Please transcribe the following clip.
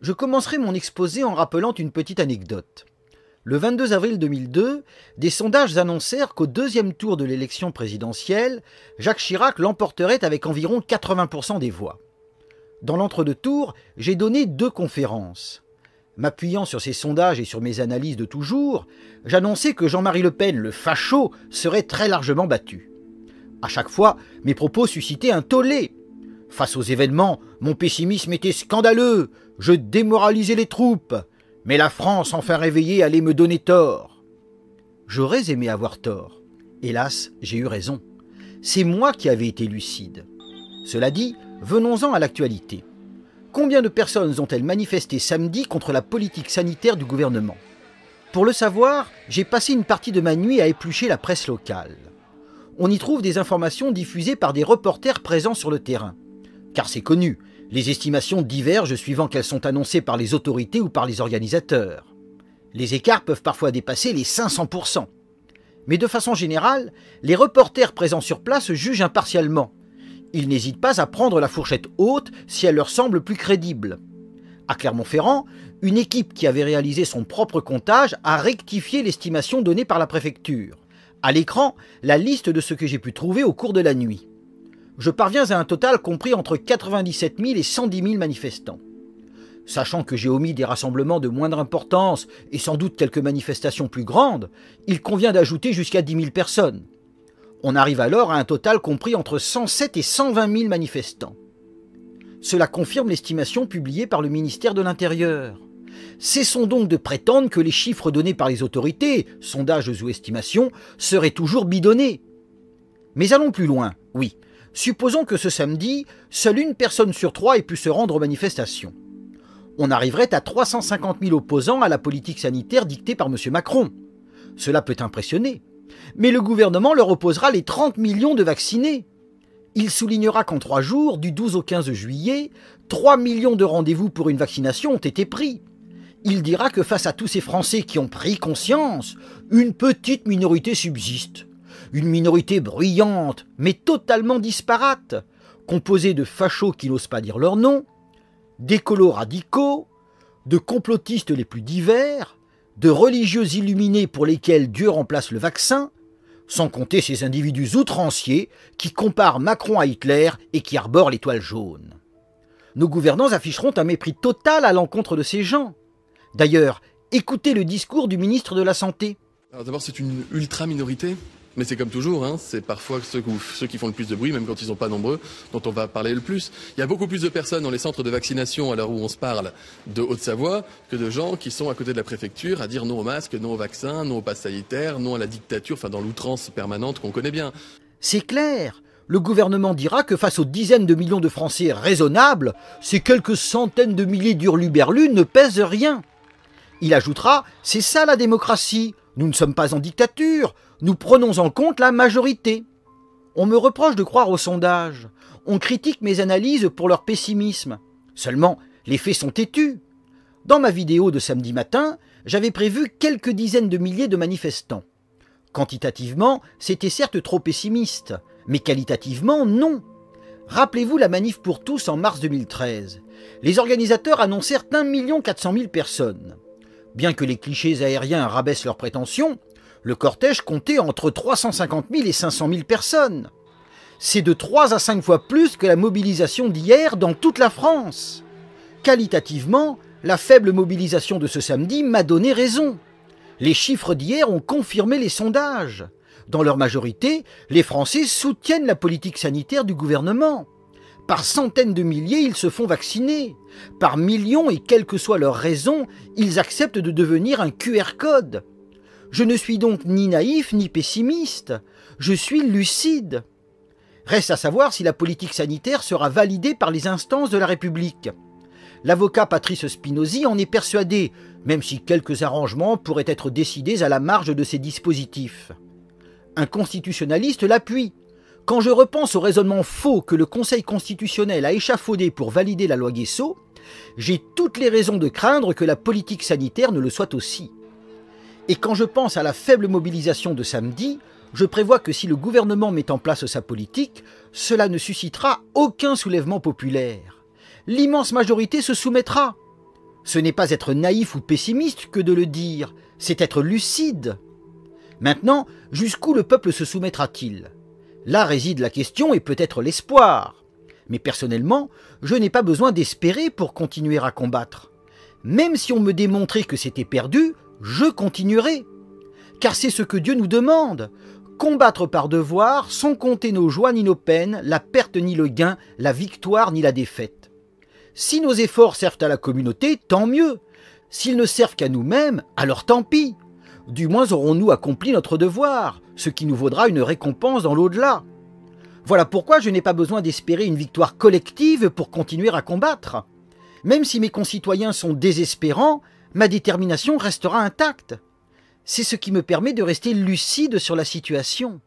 Je commencerai mon exposé en rappelant une petite anecdote. Le 22 avril 2002, des sondages annoncèrent qu'au deuxième tour de l'élection présidentielle, Jacques Chirac l'emporterait avec environ 80% des voix. Dans l'entre-deux tours, j'ai donné deux conférences. M'appuyant sur ces sondages et sur mes analyses de toujours, j'annonçais que Jean-Marie Le Pen, le facho, serait très largement battu. À chaque fois, mes propos suscitaient un tollé. Face aux événements, mon pessimisme était scandaleux. Je démoralisais les troupes. Mais la France, enfin réveillée, allait me donner tort. J'aurais aimé avoir tort. Hélas, j'ai eu raison. C'est moi qui avais été lucide. Cela dit, venons-en à l'actualité. Combien de personnes ont-elles manifesté samedi contre la politique sanitaire du gouvernement? Pour le savoir, j'ai passé une partie de ma nuit à éplucher la presse locale. On y trouve des informations diffusées par des reporters présents sur le terrain. Car c'est connu, les estimations divergent suivant qu'elles sont annoncées par les autorités ou par les organisateurs. Les écarts peuvent parfois dépasser les 500%. Mais de façon générale, les reporters présents sur place jugent impartialement. Ils n'hésitent pas à prendre la fourchette haute si elle leur semble plus crédible. À Clermont-Ferrand, une équipe qui avait réalisé son propre comptage a rectifié l'estimation donnée par la préfecture. À l'écran, la liste de ce que j'ai pu trouver au cours de la nuit je parviens à un total compris entre 97 000 et 110 000 manifestants. Sachant que j'ai omis des rassemblements de moindre importance et sans doute quelques manifestations plus grandes, il convient d'ajouter jusqu'à 10 000 personnes. On arrive alors à un total compris entre 107 et 120 000 manifestants. Cela confirme l'estimation publiée par le ministère de l'Intérieur. Cessons donc de prétendre que les chiffres donnés par les autorités, sondages ou estimations, seraient toujours bidonnés. Mais allons plus loin, oui, Supposons que ce samedi, seule une personne sur trois ait pu se rendre aux manifestations. On arriverait à 350 000 opposants à la politique sanitaire dictée par M. Macron. Cela peut impressionner. Mais le gouvernement leur opposera les 30 millions de vaccinés. Il soulignera qu'en trois jours, du 12 au 15 juillet, 3 millions de rendez-vous pour une vaccination ont été pris. Il dira que face à tous ces Français qui ont pris conscience, une petite minorité subsiste une minorité bruyante, mais totalement disparate, composée de fachos qui n'osent pas dire leur nom, d'écolos radicaux, de complotistes les plus divers, de religieux illuminés pour lesquels Dieu remplace le vaccin, sans compter ces individus outranciers qui comparent Macron à Hitler et qui arborent l'étoile jaune. Nos gouvernants afficheront un mépris total à l'encontre de ces gens. D'ailleurs, écoutez le discours du ministre de la Santé. D'abord, c'est une ultra minorité mais c'est comme toujours, hein, c'est parfois ceux, qui font le plus de bruit, même quand ils sont pas nombreux, dont on va parler le plus. Il y a beaucoup plus de personnes dans les centres de vaccination à l'heure où on se parle de Haute-Savoie que de gens qui sont à côté de la préfecture à dire non au masque, non au vaccin, non au pass sanitaire, non à la dictature, enfin dans l'outrance permanente qu'on connaît bien. C'est clair le gouvernement dira que face aux dizaines de millions de Français raisonnables, ces quelques centaines de milliers d'hurluberlus ne pèsent rien. Il ajoutera C'est ça la démocratie. Nous ne sommes pas en dictature nous prenons en compte la majorité. On me reproche de croire aux sondages. On critique mes analyses pour leur pessimisme. Seulement, les faits sont têtus. Dans ma vidéo de samedi matin, j'avais prévu quelques dizaines de milliers de manifestants. Quantitativement, c'était certes trop pessimiste, mais qualitativement, non. Rappelez-vous la manif pour tous en mars 2013. Les organisateurs annoncèrent 1 400 000 personnes. Bien que les clichés aériens rabaissent leurs prétentions, le cortège comptait entre 350 000 et 500 000 personnes. C'est de 3 à 5 fois plus que la mobilisation d'hier dans toute la France. Qualitativement, la faible mobilisation de ce samedi m'a donné raison. Les chiffres d'hier ont confirmé les sondages. Dans leur majorité, les Français soutiennent la politique sanitaire du gouvernement. Par centaines de milliers, ils se font vacciner. Par millions, et quelle que soit leur raison, ils acceptent de devenir un QR code. Je ne suis donc ni naïf ni pessimiste, je suis lucide. Reste à savoir si la politique sanitaire sera validée par les instances de la République. L'avocat Patrice Spinozzi en est persuadé, même si quelques arrangements pourraient être décidés à la marge de ces dispositifs. Un constitutionnaliste l'appuie. Quand je repense au raisonnement faux que le Conseil constitutionnel a échafaudé pour valider la loi Guesso, j'ai toutes les raisons de craindre que la politique sanitaire ne le soit aussi. Et quand je pense à la faible mobilisation de samedi, je prévois que si le gouvernement met en place sa politique, cela ne suscitera aucun soulèvement populaire. L'immense majorité se soumettra. Ce n'est pas être naïf ou pessimiste que de le dire, c'est être lucide. Maintenant, jusqu'où le peuple se soumettra-t-il? Là réside la question et peut-être l'espoir. Mais personnellement, je n'ai pas besoin d'espérer pour continuer à combattre. Même si on me démontrait que c'était perdu, je continuerai. Car c'est ce que Dieu nous demande. Combattre par devoir, sans compter nos joies ni nos peines, la perte ni le gain, la victoire ni la défaite. Si nos efforts servent à la communauté, tant mieux. S'ils ne servent qu'à nous-mêmes, alors tant pis. Du moins aurons-nous accompli notre devoir, ce qui nous vaudra une récompense dans l'au-delà. Voilà pourquoi je n'ai pas besoin d'espérer une victoire collective pour continuer à combattre. Même si mes concitoyens sont désespérants, ma détermination restera intacte. C'est ce qui me permet de rester lucide sur la situation.